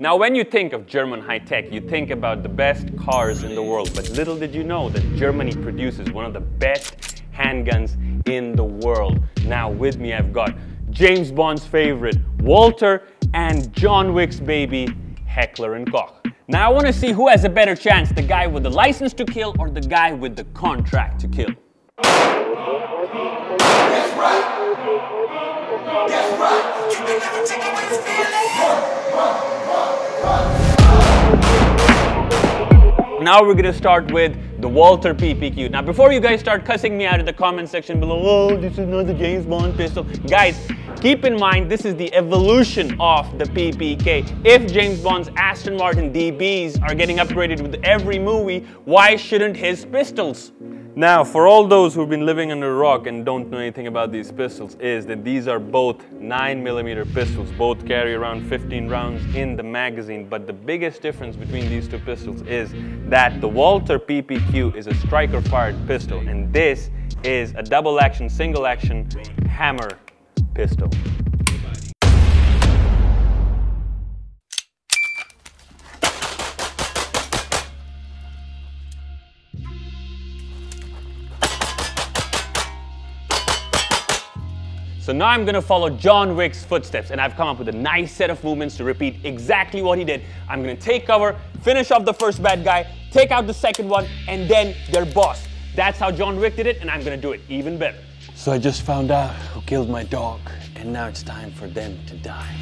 Now, when you think of German high tech, you think about the best cars in the world, but little did you know that Germany produces one of the best handguns in the world. Now, with me, I've got James Bond's favorite, Walther, and John Wick's baby, Heckler and Koch. Now, I want to see who has a better chance the guy with the license to kill or the guy with the contract to kill. Now we're gonna start with the Walther PPQ. Now before you guys start cussing me out in the comment section below, oh, this is not the James Bond pistol. Guys, keep in mind this is the evolution of the PPK. If James Bond's Aston Martin DBs are getting upgraded with every movie, why shouldn't his pistols? Now, for all those who've been living under a rock and don't know anything about these pistols, is that these are both 9mm pistols. Both carry around 15 rounds in the magazine. But the biggest difference between these two pistols is that the Walther PPQ is a striker-fired pistol, and this is a double-action, single-action hammer pistol. So now I'm gonna follow John Wick's footsteps and I've come up with a nice set of movements to repeat exactly what he did. I'm gonna take cover, finish off the first bad guy, take out the second one, and then their boss. That's how John Wick did it and I'm gonna do it even better. So I just found out who killed my dog and now it's time for them to die.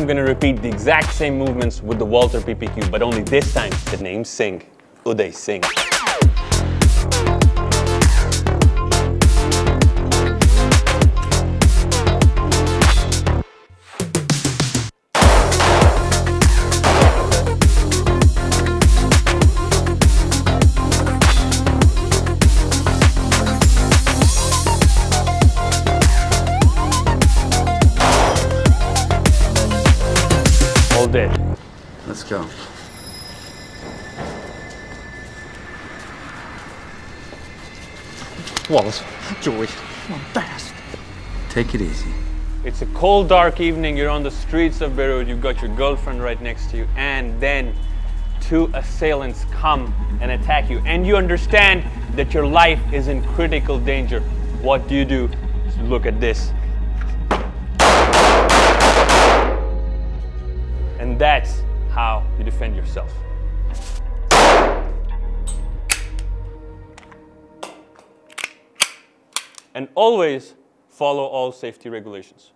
I'm gonna repeat the exact same movements with the Walther PPQ, but only this time the name Singh, Uday Singh. All dead. Let's go. Wallace, Joey, come on, fast. Take it easy. It's a cold, dark evening. You're on the streets of Beirut. You've got your girlfriend right next to you, and then two assailants come and attack you. And you understand that your life is in critical danger. What do you do? Look at this. And that's how you defend yourself. And always follow all safety regulations.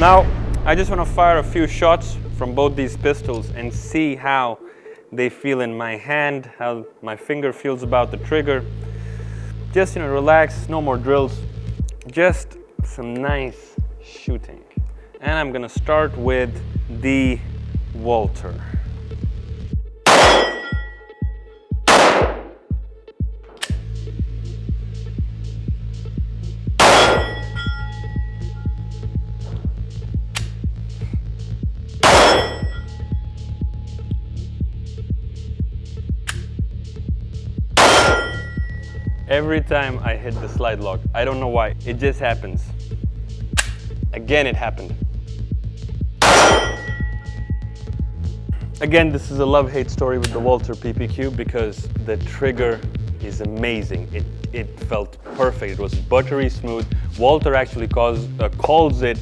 Now, I just want to fire a few shots from both these pistols and see how they feel in my hand, how my finger feels about the trigger. Just, you know, relax, no more drills. Just some nice shooting. And I'm gonna start with the Walther. Every time I hit the slide lock, I don't know why, it just happens. Again, it happened. Again, this is a love-hate story with the Walther PPQ because the trigger is amazing. It, it felt perfect. It was buttery smooth. Walther actually calls, uh, calls it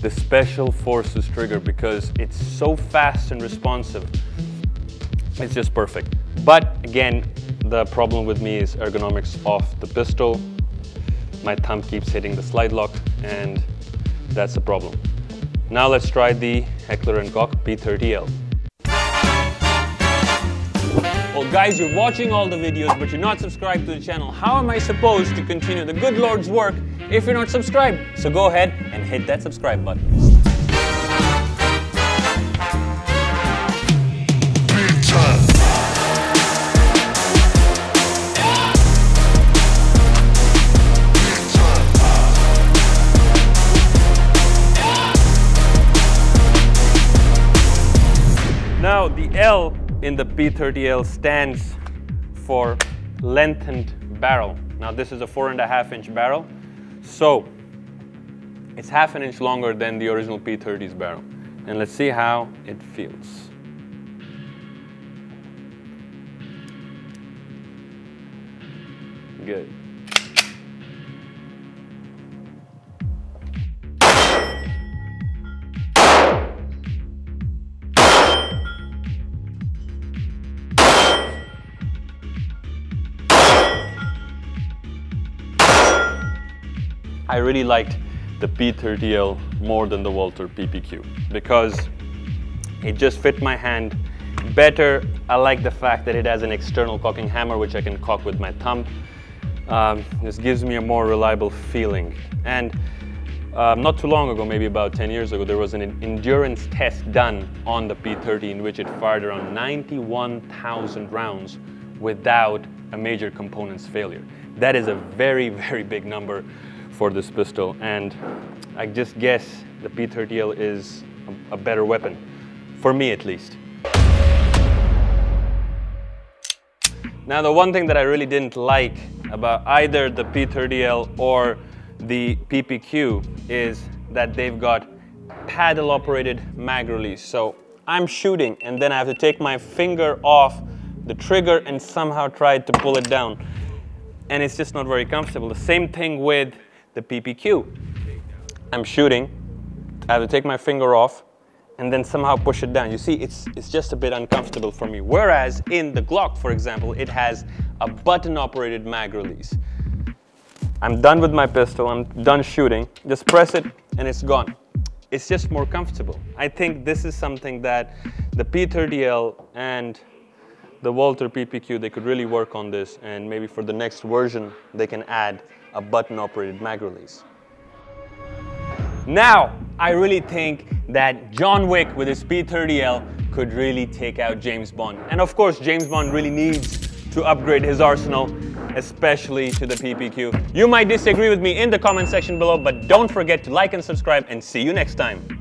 the Special Forces trigger because it's so fast and responsive. It's just perfect. But again, the problem with me is ergonomics of the pistol. My thumb keeps hitting the slide lock and that's the problem. Now let's try the Heckler & Koch P30L. Well, guys, you're watching all the videos, but you're not subscribed to the channel. How am I supposed to continue the good Lord's work if you're not subscribed? So go ahead and hit that subscribe button. Now, the L in the P30L stands for lengthened barrel. Now, this is a four and a half inch barrel, so it's half an inch longer than the original P30's barrel. And let's see how it feels. Good. I really liked the P30L more than the Walther PPQ because it just fit my hand better. I like the fact that it has an external cocking hammer which I can cock with my thumb. Um, this gives me a more reliable feeling. And um, not too long ago, maybe about 10 years ago, there was an endurance test done on the P30 in which it fired around 91,000 rounds without a major components failure. That is a very, very big number for this pistol and I just guess the P30L is a, better weapon, for me at least. Now the one thing that I really didn't like about either the P30L or the PPQ is that they've got paddle operated mag release. So I'm shooting and then I have to take my finger off the trigger and somehow try to pull it down. And it's just not very comfortable. The same thing with the PPQ. I'm shooting, I have to take my finger off and then somehow push it down. You see, it's, it's just a bit uncomfortable for me. Whereas in the Glock, for example, it has a button operated mag release. I'm done with my pistol, I'm done shooting, just press it and it's gone. It's just more comfortable. I think this is something that the P30L and the Walther PPQ, they could really work on this and maybe for the next version, they can add a button-operated mag release. Now, I really think that John Wick with his P30L could really take out James Bond. And of course, James Bond really needs to upgrade his arsenal, especially to the PPQ. You might disagree with me in the comment section below, but don't forget to like and subscribe and see you next time.